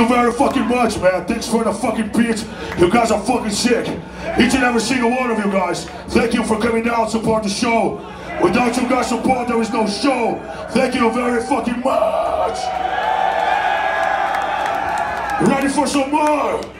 you very fucking much, man. Thanks for the fucking pitch. You guys are fucking sick. Each and every single one of you guys. Thank you for coming down to support the show. Without you guys' support, there is no show. Thank you very fucking much. Ready for some more?